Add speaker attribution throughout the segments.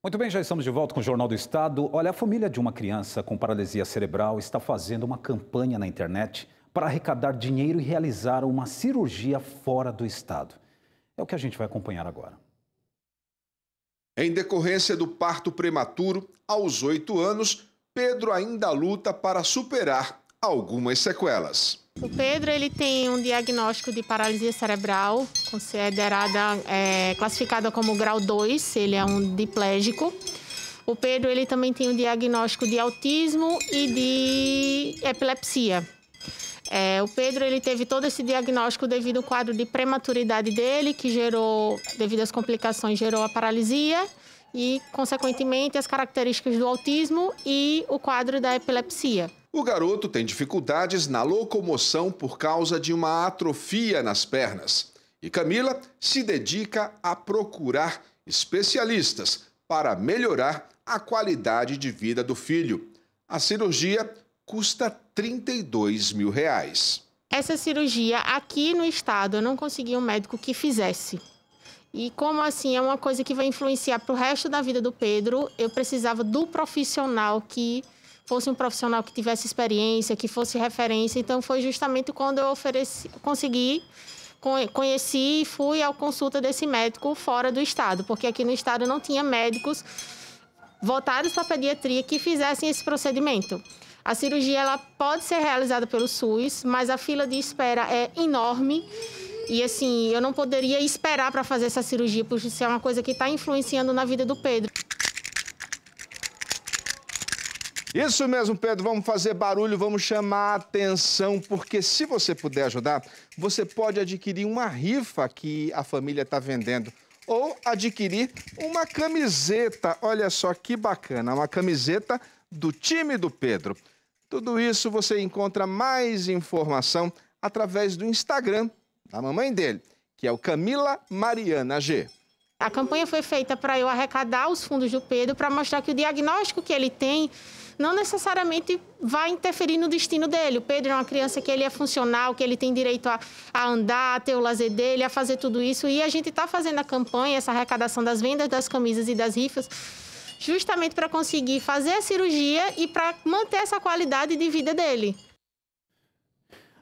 Speaker 1: Muito bem, já estamos de volta com o Jornal do Estado. Olha, a família de uma criança com paralisia cerebral está fazendo uma campanha na internet para arrecadar dinheiro e realizar uma cirurgia fora do estado. É o que a gente vai acompanhar agora.
Speaker 2: Em decorrência do parto prematuro, aos oito anos, Pedro ainda luta para superar algumas sequelas.
Speaker 3: O Pedro ele tem um diagnóstico de paralisia cerebral, considerada é, classificada como grau 2, ele é um diplégico. O Pedro ele também tem um diagnóstico de autismo e de epilepsia. É, o Pedro ele teve todo esse diagnóstico devido ao quadro de prematuridade dele, que gerou, devido às complicações, gerou a paralisia e, consequentemente, as características do autismo e o quadro da epilepsia.
Speaker 2: O garoto tem dificuldades na locomoção por causa de uma atrofia nas pernas. E Camila se dedica a procurar especialistas para melhorar a qualidade de vida do filho. A cirurgia custa 32 mil reais.
Speaker 3: Essa cirurgia aqui no estado eu não consegui um médico que fizesse. E como assim é uma coisa que vai influenciar para o resto da vida do Pedro, eu precisava do profissional que fosse um profissional que tivesse experiência, que fosse referência. Então, foi justamente quando eu ofereci, consegui, conheci e fui à consulta desse médico fora do estado, porque aqui no estado não tinha médicos voltados para pediatria que fizessem esse procedimento. A cirurgia ela pode ser realizada pelo SUS, mas a fila de espera é enorme. E assim, eu não poderia esperar para fazer essa cirurgia, porque isso é uma coisa que está influenciando na vida do Pedro.
Speaker 2: Isso mesmo, Pedro. Vamos fazer barulho, vamos chamar a atenção, porque se você puder ajudar, você pode adquirir uma rifa que a família está vendendo. Ou adquirir uma camiseta. Olha só que bacana, uma camiseta do time do Pedro. Tudo isso você encontra mais informação através do Instagram da mamãe dele, que é o Camila Mariana G.
Speaker 3: A campanha foi feita para eu arrecadar os fundos do Pedro para mostrar que o diagnóstico que ele tem não necessariamente vai interferir no destino dele. O Pedro é uma criança que ele é funcional, que ele tem direito a, a andar, a ter o lazer dele, a fazer tudo isso. E a gente está fazendo a campanha, essa arrecadação das vendas das camisas e das rifas, justamente para conseguir fazer a cirurgia e para manter essa qualidade de vida dele.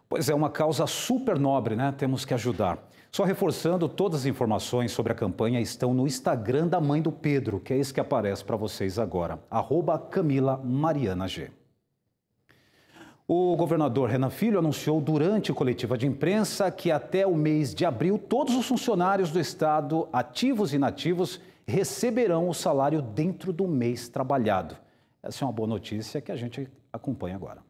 Speaker 1: Pois é, uma causa super nobre, né? Temos que ajudar. Só reforçando, todas as informações sobre a campanha estão no Instagram da mãe do Pedro, que é esse que aparece para vocês agora, arroba Camila Mariana G. O governador Renan Filho anunciou durante coletiva de imprensa que até o mês de abril todos os funcionários do Estado, ativos e inativos, receberão o salário dentro do mês trabalhado. Essa é uma boa notícia que a gente acompanha agora.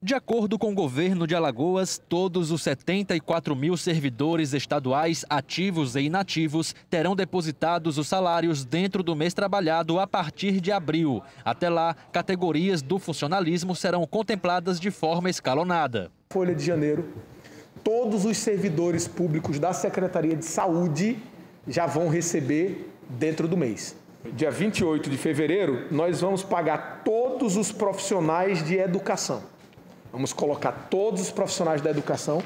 Speaker 4: De acordo com o governo de Alagoas, todos os 74 mil servidores estaduais ativos e inativos terão depositados os salários dentro do mês trabalhado a partir de abril. Até lá, categorias do funcionalismo serão contempladas de forma escalonada.
Speaker 5: Folha de janeiro, todos os servidores públicos da Secretaria de Saúde já vão receber dentro do mês. Dia 28 de fevereiro, nós vamos pagar todos os profissionais de educação Vamos colocar todos os profissionais da educação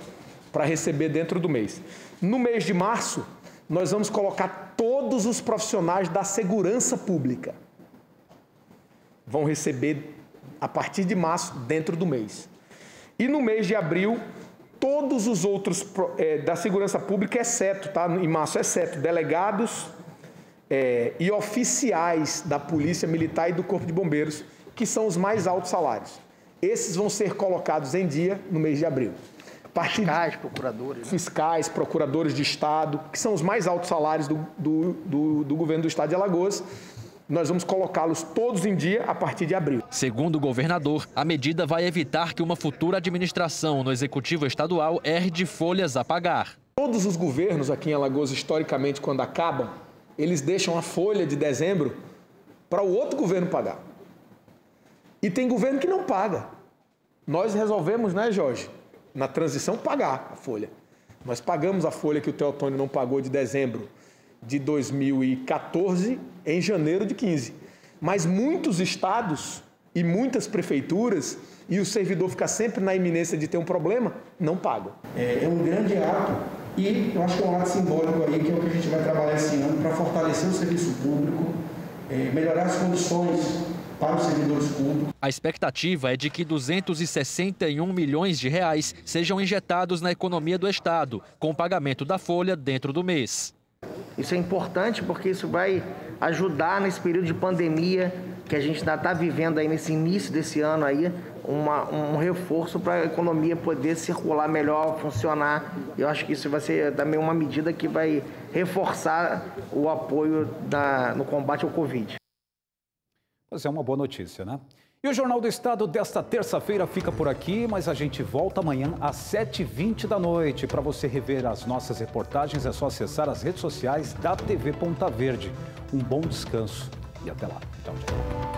Speaker 5: para receber dentro do mês. No mês de março, nós vamos colocar todos os profissionais da segurança pública. Vão receber a partir de março dentro do mês. E no mês de abril, todos os outros é, da segurança pública, exceto, tá? Em março, exceto delegados é, e oficiais da Polícia Militar e do Corpo de Bombeiros, que são os mais altos salários. Esses vão ser colocados em dia no mês de abril.
Speaker 6: Fiscais, procuradores.
Speaker 5: Né? Fiscais, procuradores de Estado, que são os mais altos salários do, do, do, do governo do Estado de Alagoas. Nós vamos colocá-los todos em dia a partir de abril.
Speaker 4: Segundo o governador, a medida vai evitar que uma futura administração no Executivo Estadual herde folhas a pagar.
Speaker 5: Todos os governos aqui em Alagoas, historicamente, quando acabam, eles deixam a folha de dezembro para o outro governo pagar. E tem governo que não paga. Nós resolvemos, né, Jorge, na transição, pagar a folha. Nós pagamos a folha que o Teotônio não pagou de dezembro de 2014 em janeiro de 15. Mas muitos estados e muitas prefeituras, e o servidor fica sempre na iminência de ter um problema, não pagam.
Speaker 6: É, é um grande ato
Speaker 7: E eu acho que é um ato simbólico aí, que é o que a gente vai trabalhar esse ano para fortalecer o serviço público, é, melhorar as condições para os servidores públicos.
Speaker 4: A expectativa é de que 261 milhões de reais sejam injetados na economia do Estado, com o pagamento da folha dentro do mês.
Speaker 6: Isso é importante porque isso vai ajudar nesse período de pandemia que a gente ainda está vivendo aí nesse início desse ano aí, uma, um reforço para a economia poder circular melhor, funcionar. Eu acho que isso vai ser também uma medida que vai reforçar o apoio da, no combate ao Covid.
Speaker 1: Mas é uma boa notícia, né? E o Jornal do Estado desta terça-feira fica por aqui, mas a gente volta amanhã às 7h20 da noite. Para você rever as nossas reportagens, é só acessar as redes sociais da TV Ponta Verde. Um bom descanso e até lá. Tchau, tchau.